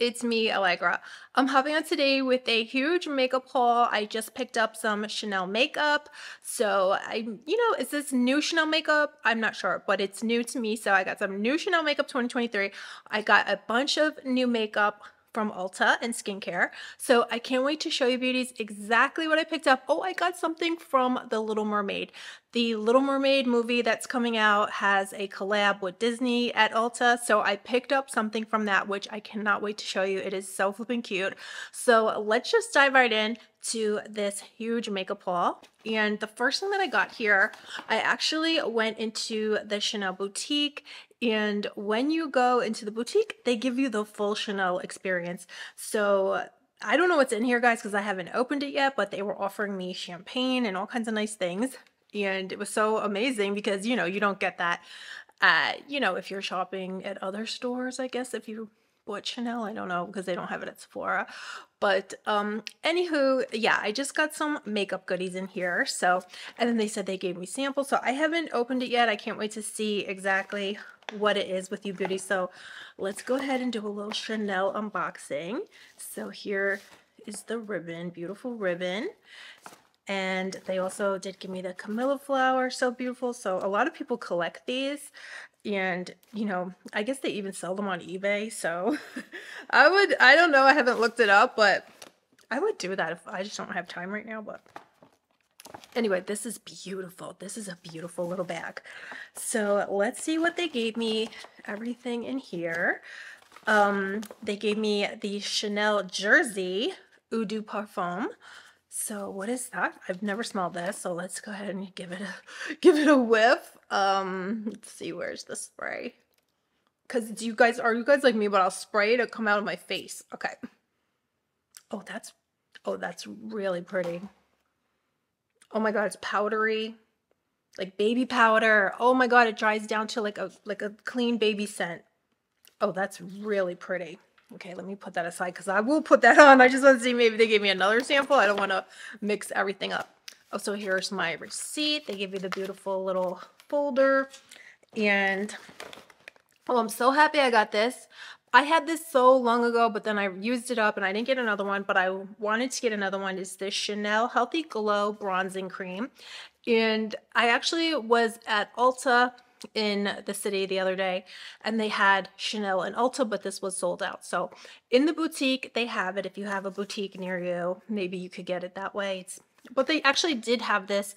it's me, Alegra. I'm hopping on today with a huge makeup haul. I just picked up some Chanel makeup. So I, you know, is this new Chanel makeup? I'm not sure, but it's new to me. So I got some new Chanel makeup 2023. I got a bunch of new makeup from Ulta and skincare. So I can't wait to show you beauties exactly what I picked up. Oh, I got something from The Little Mermaid. The Little Mermaid movie that's coming out has a collab with Disney at Ulta. So I picked up something from that, which I cannot wait to show you. It is so flipping cute. So let's just dive right in to this huge makeup haul. And the first thing that I got here, I actually went into the Chanel boutique and when you go into the boutique, they give you the full Chanel experience. So I don't know what's in here, guys, because I haven't opened it yet, but they were offering me champagne and all kinds of nice things. And it was so amazing because, you know, you don't get that, uh, you know, if you're shopping at other stores, I guess, if you bought Chanel, I don't know, because they don't have it at Sephora. But um, anywho, yeah, I just got some makeup goodies in here. So, and then they said they gave me samples. So I haven't opened it yet. I can't wait to see exactly what it is with you beauty. So let's go ahead and do a little Chanel unboxing. So here is the ribbon, beautiful ribbon. And they also did give me the camellia flower, so beautiful. So a lot of people collect these and you know, I guess they even sell them on eBay. So I would, I don't know, I haven't looked it up, but I would do that if I just don't have time right now, but Anyway, this is beautiful. This is a beautiful little bag. So let's see what they gave me. Everything in here. Um, they gave me the Chanel Jersey Eau de Parfum. So what is that? I've never smelled this, so let's go ahead and give it a give it a whiff. Um, let's see where's the spray. Cause you guys are you guys like me, but I'll spray it to come out of my face. Okay. Oh, that's oh, that's really pretty. Oh my god, it's powdery. Like baby powder. Oh my god, it dries down to like a like a clean baby scent. Oh, that's really pretty. Okay, let me put that aside because I will put that on. I just want to see maybe they gave me another sample. I don't want to mix everything up. Oh, so here's my receipt. They give you the beautiful little folder. And, oh, I'm so happy I got this. I had this so long ago, but then I used it up and I didn't get another one, but I wanted to get another one. Is this Chanel Healthy Glow Bronzing Cream. And I actually was at Ulta in the city the other day and they had Chanel and Ulta, but this was sold out. So in the boutique, they have it. If you have a boutique near you, maybe you could get it that way. It's, but they actually did have this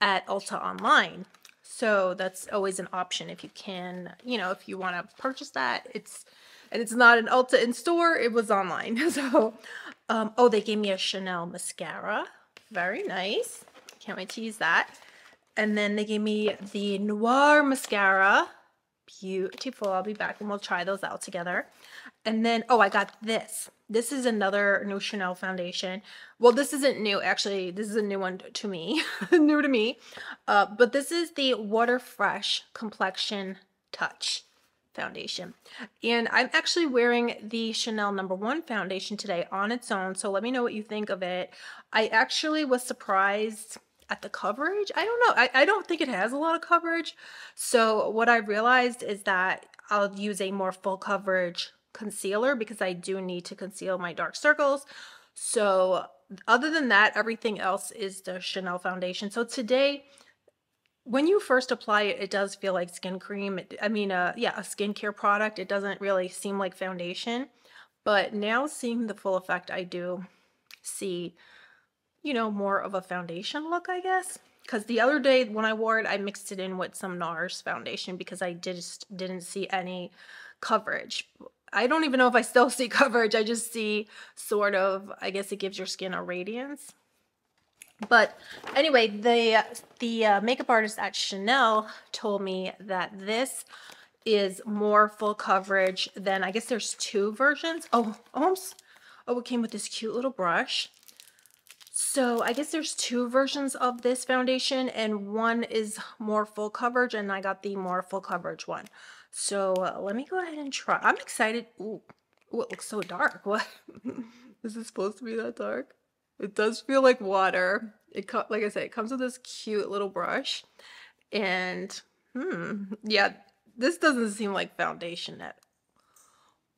at Ulta online. So that's always an option if you can, you know, if you want to purchase that, it's and it's not an Ulta in store, it was online. So, um, oh, they gave me a Chanel mascara. Very nice. Can't wait to use that. And then they gave me the Noir mascara. Beautiful. I'll be back and we'll try those out together. And then, oh, I got this. This is another new Chanel foundation. Well, this isn't new. Actually, this is a new one to me. new to me. Uh, but this is the Water Fresh Complexion Touch foundation. And I'm actually wearing the Chanel number one foundation today on its own. So let me know what you think of it. I actually was surprised at the coverage. I don't know. I, I don't think it has a lot of coverage. So what I realized is that I'll use a more full coverage concealer because I do need to conceal my dark circles. So other than that, everything else is the Chanel foundation. So today when you first apply it, it does feel like skin cream. I mean, uh, yeah, a skincare product. It doesn't really seem like foundation. But now seeing the full effect, I do see, you know, more of a foundation look, I guess. Because the other day when I wore it, I mixed it in with some NARS foundation because I just didn't see any coverage. I don't even know if I still see coverage. I just see sort of, I guess it gives your skin a radiance. But anyway, the the uh, makeup artist at Chanel told me that this is more full coverage than I guess there's two versions. Oh, almost. Oh, it came with this cute little brush. So I guess there's two versions of this foundation and one is more full coverage and I got the more full coverage one. So uh, let me go ahead and try. I'm excited. Ooh, ooh it looks so dark. What? is it supposed to be that dark? It does feel like water. It like I said, it comes with this cute little brush. And hmm, yeah, this doesn't seem like foundation at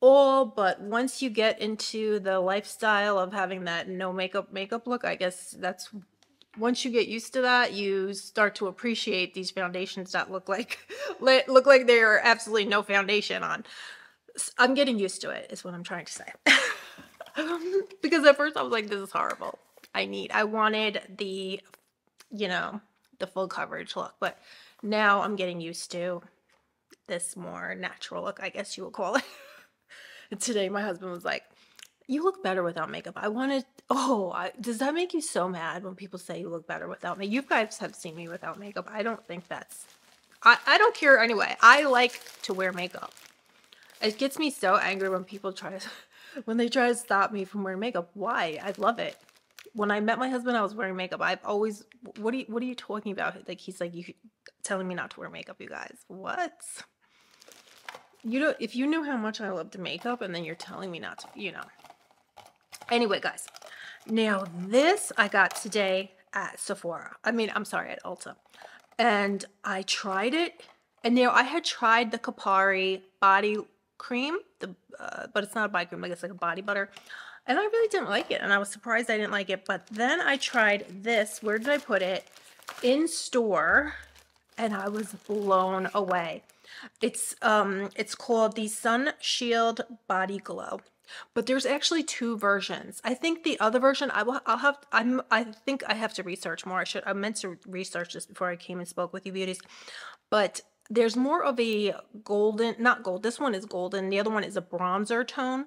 all, but once you get into the lifestyle of having that no makeup makeup look, I guess that's once you get used to that, you start to appreciate these foundations that look like look like they're absolutely no foundation on. I'm getting used to it is what I'm trying to say. because at first I was like this is horrible. I need I wanted the you know, the full coverage look, but now I'm getting used to this more natural look, I guess you would call it. today my husband was like, "You look better without makeup." I wanted Oh, I, does that make you so mad when people say you look better without me? You guys have seen me without makeup. I don't think that's I I don't care anyway. I like to wear makeup. It gets me so angry when people try to when they try to stop me from wearing makeup. Why? I love it when I met my husband, I was wearing makeup. I've always, what are you, what are you talking about? Like, he's like, you telling me not to wear makeup, you guys. What? You know, if you knew how much I loved makeup and then you're telling me not to, you know. Anyway, guys, now this I got today at Sephora. I mean, I'm sorry, at Ulta. And I tried it. And now I had tried the Kopari body cream, the uh, but it's not a body cream, like it's like a body butter. And I really didn't like it. And I was surprised I didn't like it. But then I tried this. Where did I put it? In store. And I was blown away. It's um it's called the Sun Shield Body Glow. But there's actually two versions. I think the other version I will I'll have I'm I think I have to research more. I should I meant to research this before I came and spoke with you beauties. But there's more of a golden, not gold. This one is golden. The other one is a bronzer tone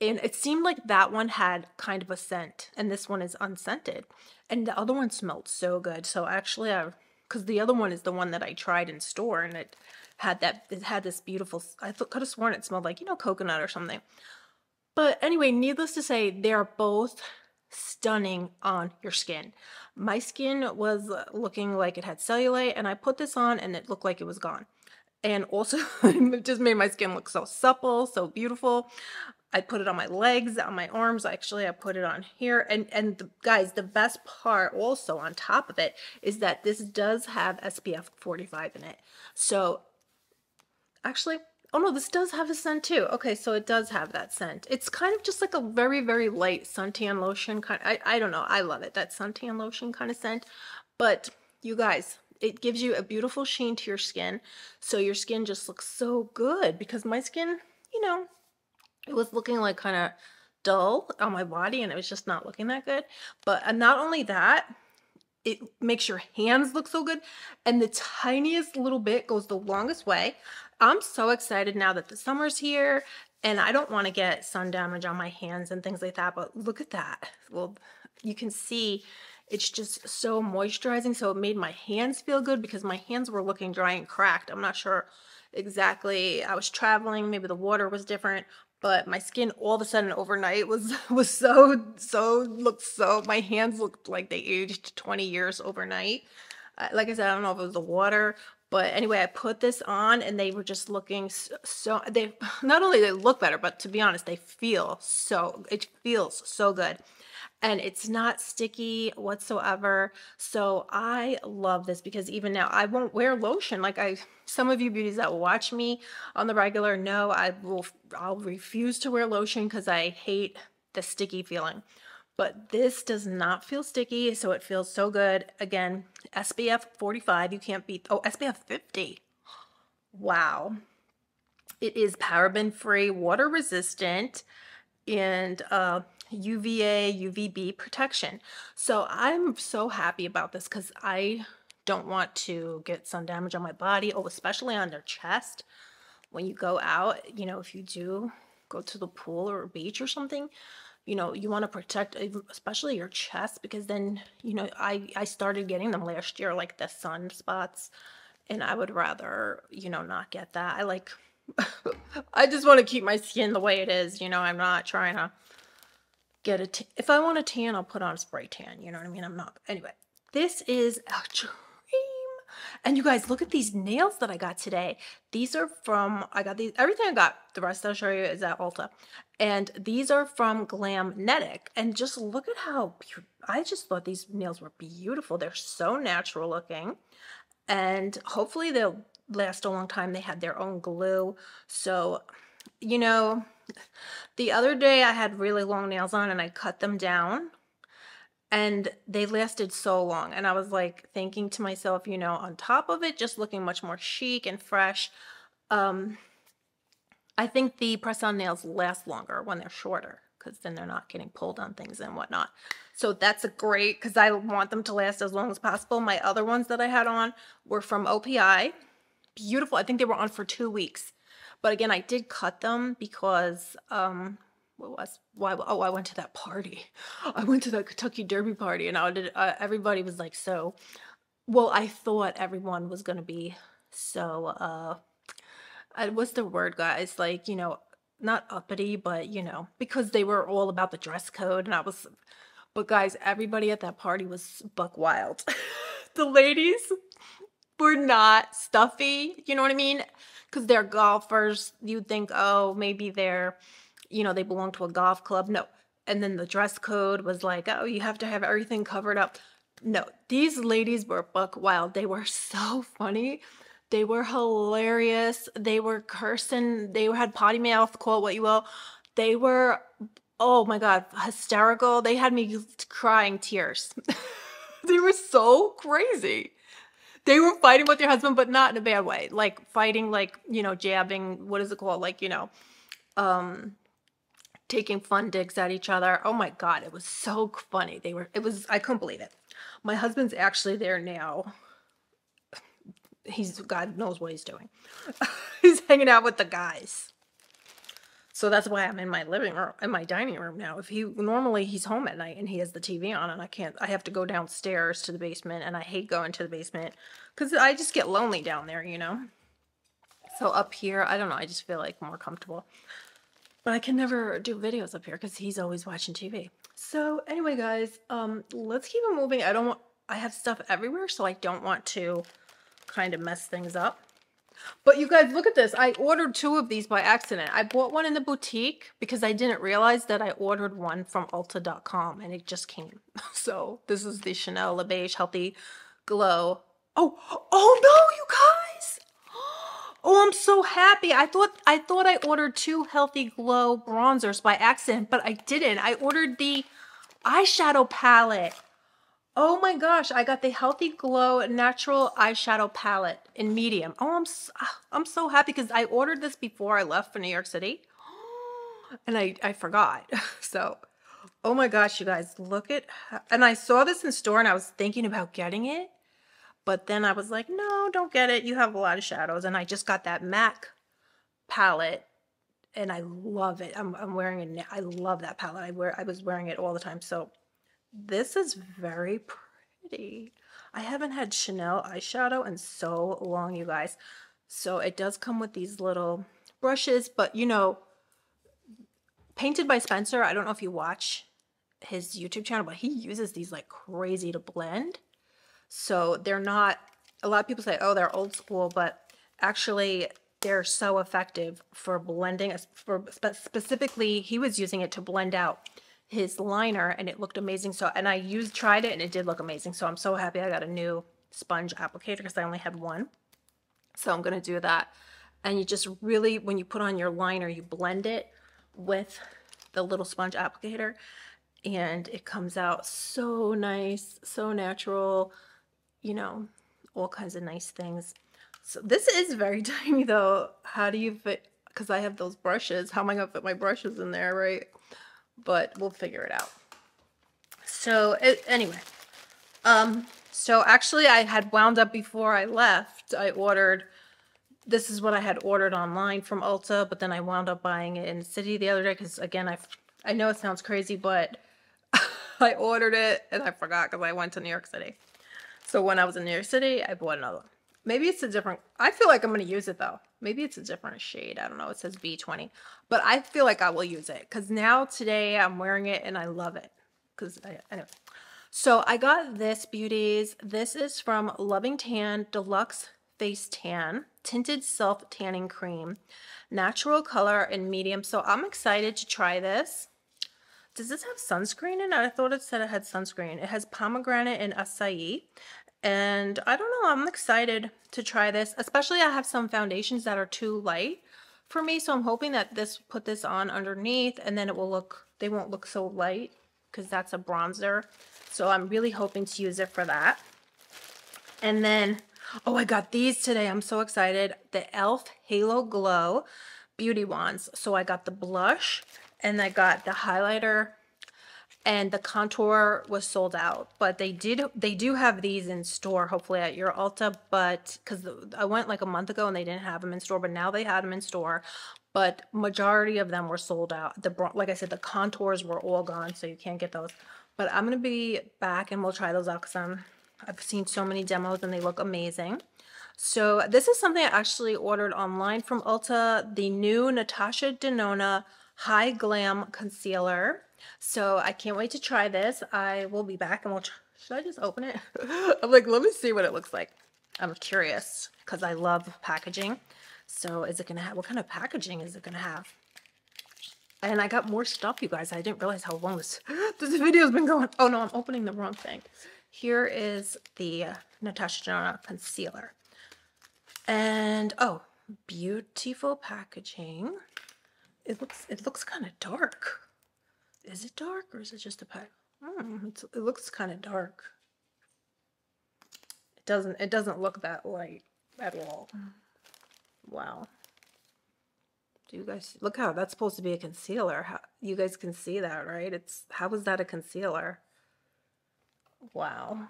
and it seemed like that one had kind of a scent and this one is unscented and the other one smelled so good so actually i because the other one is the one that i tried in store and it had that it had this beautiful i could have sworn it smelled like you know coconut or something but anyway needless to say they're both stunning on your skin my skin was looking like it had cellulite and i put this on and it looked like it was gone and also it just made my skin look so supple so beautiful I put it on my legs, on my arms. Actually, I put it on here. And and the, guys, the best part also on top of it is that this does have SPF 45 in it. So actually, oh no, this does have a scent too. Okay, so it does have that scent. It's kind of just like a very, very light suntan lotion kind of, I, I don't know. I love it. That suntan lotion kind of scent. But you guys, it gives you a beautiful sheen to your skin. So your skin just looks so good because my skin, you know, it was looking like kind of dull on my body and it was just not looking that good. But uh, not only that, it makes your hands look so good and the tiniest little bit goes the longest way. I'm so excited now that the summer's here and I don't want to get sun damage on my hands and things like that, but look at that. Well, you can see it's just so moisturizing. So it made my hands feel good because my hands were looking dry and cracked. I'm not sure exactly. I was traveling, maybe the water was different, but my skin all of a sudden overnight was was so so looked so my hands looked like they aged 20 years overnight. Uh, like i said i don't know if it was the water but anyway i put this on and they were just looking so, so they not only they look better but to be honest they feel so it feels so good and it's not sticky whatsoever. So I love this because even now I won't wear lotion. Like I, some of you beauties that watch me on the regular know I will, I'll refuse to wear lotion because I hate the sticky feeling. But this does not feel sticky, so it feels so good. Again, SPF 45, you can't beat, oh, SPF 50. Wow. It is paraben free, water resistant, and uh, UVA, UVB protection. So I'm so happy about this because I don't want to get sun damage on my body. Oh, especially on their chest. When you go out, you know, if you do go to the pool or beach or something, you know, you want to protect especially your chest because then, you know, I, I started getting them last year, like the sun spots. And I would rather, you know, not get that. I like, I just want to keep my skin the way it is. You know, I'm not trying to get a t- if I want a tan, I'll put on a spray tan. You know what I mean? I'm not. Anyway, this is a dream. And you guys, look at these nails that I got today. These are from, I got these, everything I got, the rest I'll show you is at Ulta. And these are from Glamnetic. And just look at how, I just thought these nails were beautiful. They're so natural looking. And hopefully they'll last a long time. They had their own glue. So you know, the other day I had really long nails on and I cut them down and they lasted so long. And I was like thinking to myself, you know, on top of it, just looking much more chic and fresh. Um, I think the press on nails last longer when they're shorter because then they're not getting pulled on things and whatnot. So that's a great because I want them to last as long as possible. My other ones that I had on were from OPI. Beautiful. I think they were on for two weeks. But again, I did cut them because um what was why oh I went to that party. I went to that Kentucky Derby party and I did uh, everybody was like so well I thought everyone was going to be so uh what's the word guys like you know not uppity but you know because they were all about the dress code and I was but guys everybody at that party was buck wild. the ladies were not stuffy, you know what I mean? Cuz they're golfers. You'd think oh maybe they're you know, they belong to a golf club. No. And then the dress code was like, oh, you have to have everything covered up. No, these ladies were buck wild. They were so funny. They were hilarious. They were cursing. They had potty mouth, it what you will. They were, oh my God, hysterical. They had me crying tears. they were so crazy. They were fighting with their husband, but not in a bad way. Like fighting, like, you know, jabbing, what is it called? Like, you know, um, taking fun digs at each other. Oh my God, it was so funny. They were, it was, I couldn't believe it. My husband's actually there now. He's, God knows what he's doing. he's hanging out with the guys. So that's why I'm in my living room, in my dining room now. If he, normally he's home at night and he has the TV on and I can't, I have to go downstairs to the basement and I hate going to the basement because I just get lonely down there, you know? So up here, I don't know, I just feel like more comfortable. But I can never do videos up here because he's always watching TV. So anyway, guys, um, let's keep it moving. I don't want, I have stuff everywhere, so I don't want to kind of mess things up. But you guys, look at this. I ordered two of these by accident. I bought one in the boutique because I didn't realize that I ordered one from Ulta.com and it just came. So this is the Chanel Le Beige Healthy Glow. Oh, oh no, you guys. Oh, I'm so happy. I thought I thought I ordered two Healthy Glow bronzers by accident, but I didn't. I ordered the eyeshadow palette. Oh my gosh, I got the Healthy Glow Natural Eyeshadow Palette in medium. Oh, I'm so, ah, I'm so happy because I ordered this before I left for New York City. And I, I forgot. So, oh my gosh, you guys, look at... And I saw this in store and I was thinking about getting it. But then I was like, no, don't get it. You have a lot of shadows. And I just got that MAC palette and I love it. I'm, I'm wearing it. I love that palette. I wear, I was wearing it all the time. So this is very pretty. I haven't had Chanel eyeshadow in so long, you guys. So it does come with these little brushes, but you know, Painted by Spencer, I don't know if you watch his YouTube channel, but he uses these like crazy to blend. So they're not, a lot of people say, oh, they're old school, but actually they're so effective for blending. For specifically, he was using it to blend out his liner and it looked amazing. So, and I used, tried it and it did look amazing. So I'm so happy I got a new sponge applicator because I only had one. So I'm going to do that. And you just really, when you put on your liner, you blend it with the little sponge applicator and it comes out so nice, so natural you know, all kinds of nice things. So this is very tiny though. How do you fit, because I have those brushes. How am I going to fit my brushes in there, right? But we'll figure it out. So it, anyway, um, so actually I had wound up before I left. I ordered, this is what I had ordered online from Ulta, but then I wound up buying it in city the other day because again, I, I know it sounds crazy, but I ordered it and I forgot because I went to New York City. So when I was in New York City, I bought another one. Maybe it's a different, I feel like I'm going to use it though. Maybe it's a different shade. I don't know. It says B20, but I feel like I will use it because now today I'm wearing it and I love it because anyway. So I got this beauties. This is from Loving Tan Deluxe Face Tan Tinted Self Tanning Cream. Natural color and medium. So I'm excited to try this. Does this have sunscreen in it? I thought it said it had sunscreen. It has pomegranate and acai. And I don't know, I'm excited to try this. Especially I have some foundations that are too light. for me. So I'm hoping that this put this on underneath and then it will look, they won't look so light because that's a bronzer. So I'm really hoping to use it for that. And then, oh, I got these today. I'm so excited. The e.l.f. Halo Glow Beauty Wands. So I got the blush and I got the highlighter and the contour was sold out but they did they do have these in store hopefully at your Ulta but because I went like a month ago and they didn't have them in store but now they had them in store but majority of them were sold out. The like I said the contours were all gone so you can't get those. But I'm gonna be back and we'll try those out because I'm I've seen so many demos and they look amazing. So this is something I actually ordered online from Ulta the new Natasha Denona Hy-Glam Concealer so I can't wait to try this. I will be back and we'll try. Should I just open it? I'm like, let me see what it looks like. I'm curious because I love packaging. So is it going to have, what kind of packaging is it going to have? And I got more stuff, you guys. I didn't realize how long this, this video's been going. Oh no, I'm opening the wrong thing. Here is the Natasha Denona concealer. And, oh, beautiful packaging. It looks, it looks kind of dark. Is it dark or is it just a pack? Mm, it looks kind of dark. It doesn't. It doesn't look that light at all. Wow. Do you guys look how that's supposed to be a concealer? How, you guys can see that, right? It's how is that a concealer? Wow.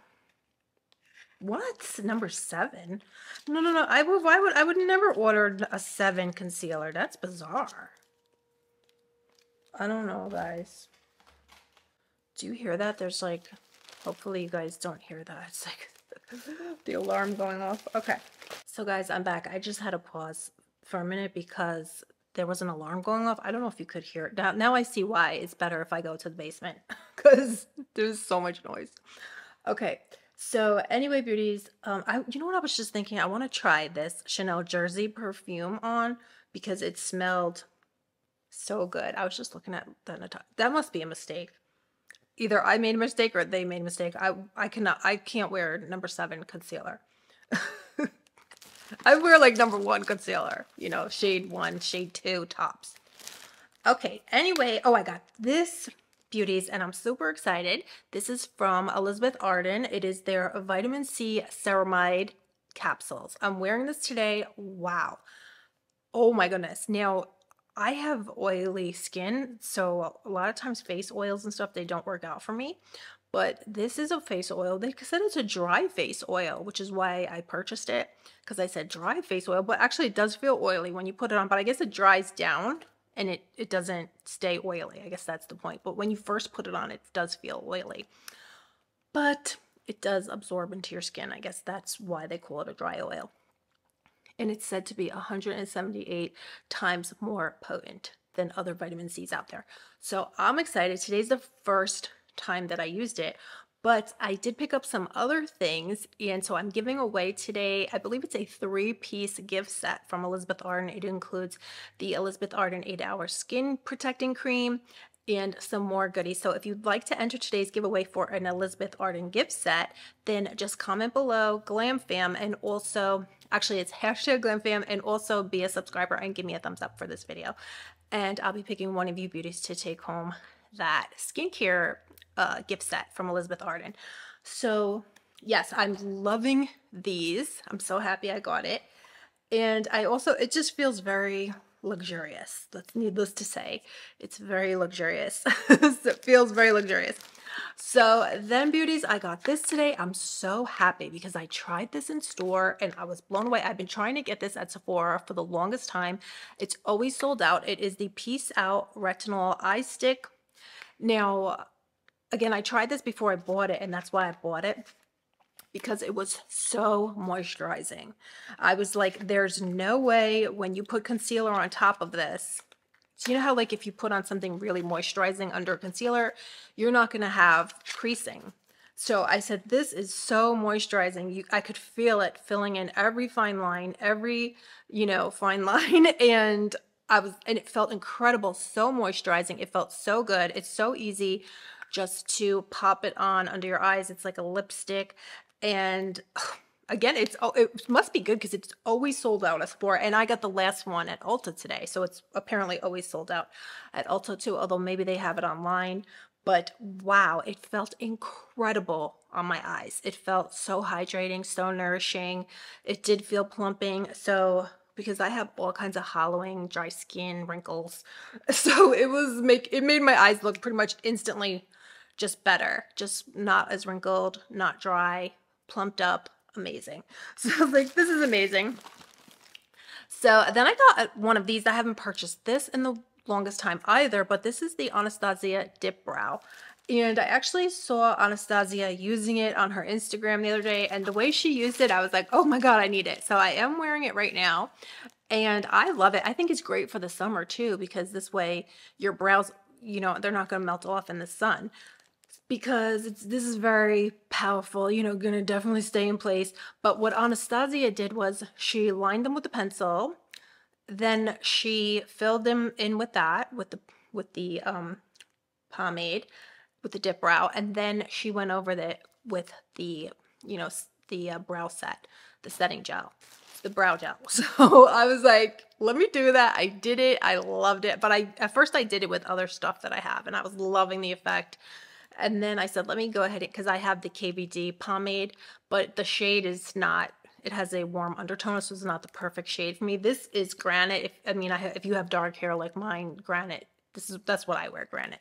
What number seven? No, no, no. I would. Why would I would never order a seven concealer? That's bizarre. I don't know, guys. Do you hear that? There's like, hopefully you guys don't hear that. It's like the alarm going off. Okay. So guys, I'm back. I just had to pause for a minute because there was an alarm going off. I don't know if you could hear it. Now, now I see why it's better if I go to the basement because there's so much noise. Okay. So anyway, beauties, um, I you know what I was just thinking? I want to try this Chanel Jersey perfume on because it smelled so good. I was just looking at that. That must be a mistake. Either I made a mistake or they made a mistake. I I cannot. I can't wear number seven concealer. I wear like number one concealer. You know, shade one, shade two tops. Okay. Anyway, oh, I got this beauties and I'm super excited. This is from Elizabeth Arden. It is their vitamin C ceramide capsules. I'm wearing this today. Wow. Oh my goodness. Now, I have oily skin, so a lot of times face oils and stuff, they don't work out for me. But this is a face oil. They said it's a dry face oil, which is why I purchased it because I said dry face oil, but actually it does feel oily when you put it on, but I guess it dries down and it, it doesn't stay oily. I guess that's the point. But when you first put it on, it does feel oily. But it does absorb into your skin. I guess that's why they call it a dry oil and it's said to be 178 times more potent than other vitamin C's out there. So I'm excited. Today's the first time that I used it, but I did pick up some other things. And so I'm giving away today, I believe it's a three piece gift set from Elizabeth Arden. It includes the Elizabeth Arden 8 Hour Skin Protecting Cream and some more goodies. So if you'd like to enter today's giveaway for an Elizabeth Arden gift set, then just comment below Glam Fam and also, actually it's hashtag Glam Fam and also be a subscriber and give me a thumbs up for this video. And I'll be picking one of you beauties to take home that skincare uh, gift set from Elizabeth Arden. So yes, I'm loving these. I'm so happy I got it. And I also, it just feels very luxurious. That's needless to say. It's very luxurious. it feels very luxurious. So then beauties, I got this today. I'm so happy because I tried this in store and I was blown away. I've been trying to get this at Sephora for the longest time. It's always sold out. It is the Peace Out Retinol Eye Stick. Now, again, I tried this before I bought it and that's why I bought it because it was so moisturizing. I was like, there's no way when you put concealer on top of this, so you know how like if you put on something really moisturizing under concealer, you're not going to have creasing. So I said, this is so moisturizing. You, I could feel it filling in every fine line, every, you know, fine line. And I was, and it felt incredible. So moisturizing. It felt so good. It's so easy just to pop it on under your eyes. It's like a lipstick and again, it's it must be good because it's always sold out at Sephora, and I got the last one at Ulta today, so it's apparently always sold out at Ulta too. Although maybe they have it online, but wow, it felt incredible on my eyes. It felt so hydrating, so nourishing. It did feel plumping, so because I have all kinds of hollowing, dry skin, wrinkles. So it was make it made my eyes look pretty much instantly just better. Just not as wrinkled, not dry, plumped up, amazing. So I was like, this is amazing. So then I got uh, one of these. I haven't purchased this in the longest time either, but this is the Anastasia Dip Brow. And I actually saw Anastasia using it on her Instagram the other day, and the way she used it, I was like, oh my God, I need it. So I am wearing it right now, and I love it. I think it's great for the summer too, because this way your brows, you know, they're not going to melt off in the sun because it's, this is very powerful, you know, gonna definitely stay in place. But what Anastasia did was she lined them with the pencil, then she filled them in with that, with the with the um, pomade, with the dip brow, and then she went over it with the, you know, the uh, brow set, the setting gel, the brow gel. So I was like, let me do that. I did it. I loved it. But I at first I did it with other stuff that I have, and I was loving the effect. And then I said, let me go ahead because I have the KVD pomade, but the shade is not, it has a warm undertone, so it's not the perfect shade for me. This is granite. If, I mean, I, if you have dark hair like mine, granite, this is, that's what I wear, granite.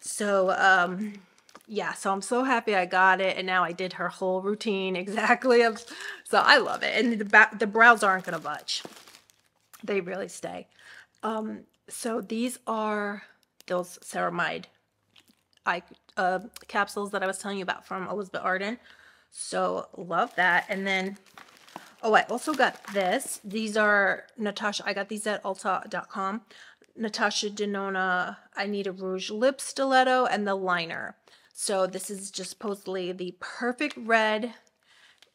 So, um, yeah, so I'm so happy I got it. And now I did her whole routine exactly. So I love it. And the, the brows aren't to budge. They really stay. Um, so these are those ceramide eye uh, capsules that I was telling you about from Elizabeth Arden. So love that. And then, oh, I also got this. These are Natasha. I got these at Ulta.com. Natasha Denona I Need a Rouge Lip Stiletto and the liner. So this is just supposedly the perfect red.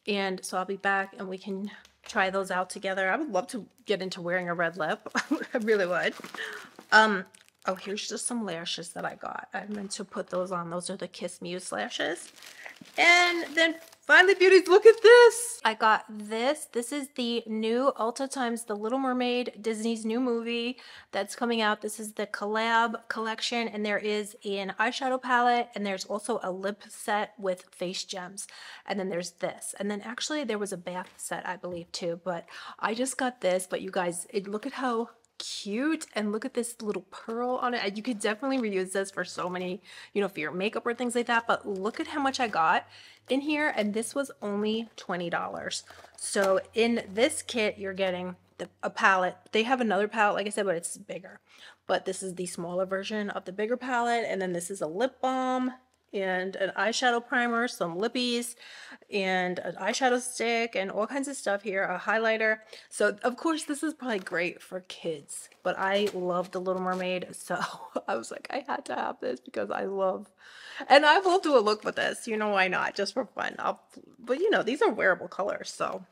And so I'll be back and we can try those out together. I would love to get into wearing a red lip. I really would. Um, Oh, here's just some lashes that I got. I meant to put those on. Those are the Kiss Muse lashes. And then finally, beauties, look at this. I got this. This is the new Ulta times The Little Mermaid, Disney's new movie that's coming out. This is the collab collection, and there is an eyeshadow palette, and there's also a lip set with face gems. And then there's this. And then actually there was a bath set, I believe, too. But I just got this. But you guys, it, look at how cute and look at this little pearl on it. You could definitely reuse this for so many you know for your makeup or things like that but look at how much I got in here and this was only $20 so in this kit you're getting the, a palette. They have another palette like I said but it's bigger. But this is the smaller version of the bigger palette and then this is a lip balm and an eyeshadow primer, some lippies, and an eyeshadow stick, and all kinds of stuff here, a highlighter. So, of course, this is probably great for kids, but I love The Little Mermaid, so I was like, I had to have this because I love, and I will do a look with this, you know, why not, just for fun. I'll, but, you know, these are wearable colors, so.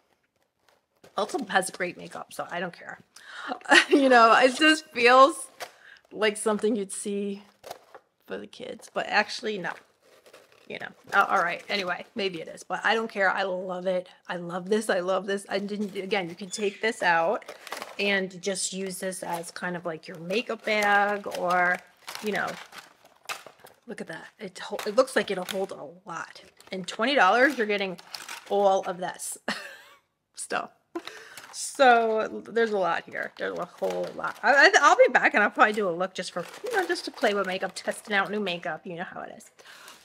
Ulta has great makeup, so I don't care. you know, it just feels like something you'd see for the kids, but actually, no you know. Oh, all right. Anyway, maybe it is, but I don't care. I love it. I love this. I love this. I didn't. Again, you can take this out and just use this as kind of like your makeup bag, or you know. Look at that. It it looks like it'll hold a lot. And twenty dollars, you're getting all of this stuff. So there's a lot here. There's a whole lot. I, will be back and I'll probably do a look just for, you know, just to play with makeup, testing out new makeup. You know how it is.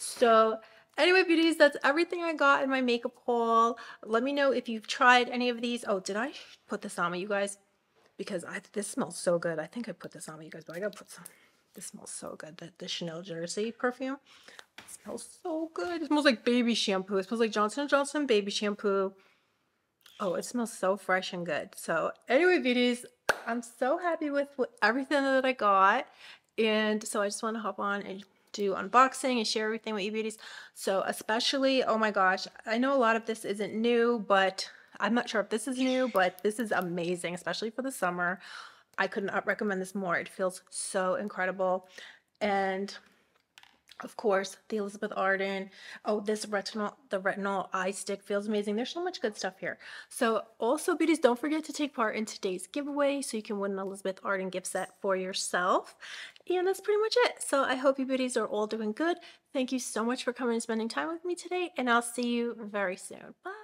So anyway, beauties, that's everything I got in my makeup haul. Let me know if you've tried any of these. Oh, did I put this on me, you guys? Because I, this smells so good. I think I put this on me, you guys, but I gotta put some. This smells so good. The, the Chanel Jersey perfume. It smells so good. It smells like baby shampoo. It smells like Johnson & Johnson baby shampoo. Oh, it smells so fresh and good. So anyway, beauties, I'm so happy with everything that I got. And so I just want to hop on and do unboxing and share everything with you beauties. So especially, oh my gosh, I know a lot of this isn't new, but I'm not sure if this is new, but this is amazing, especially for the summer. I could not recommend this more. It feels so incredible. And Of course, the Elizabeth Arden. Oh, this retinol, the retinol eye stick feels amazing. There's so much good stuff here. So, also, beauties, don't forget to take part in today's giveaway so you can win an Elizabeth Arden gift set for yourself. And that's pretty much it. So, I hope you beauties are all doing good. Thank you so much for coming and spending time with me today, and I'll see you very soon. Bye.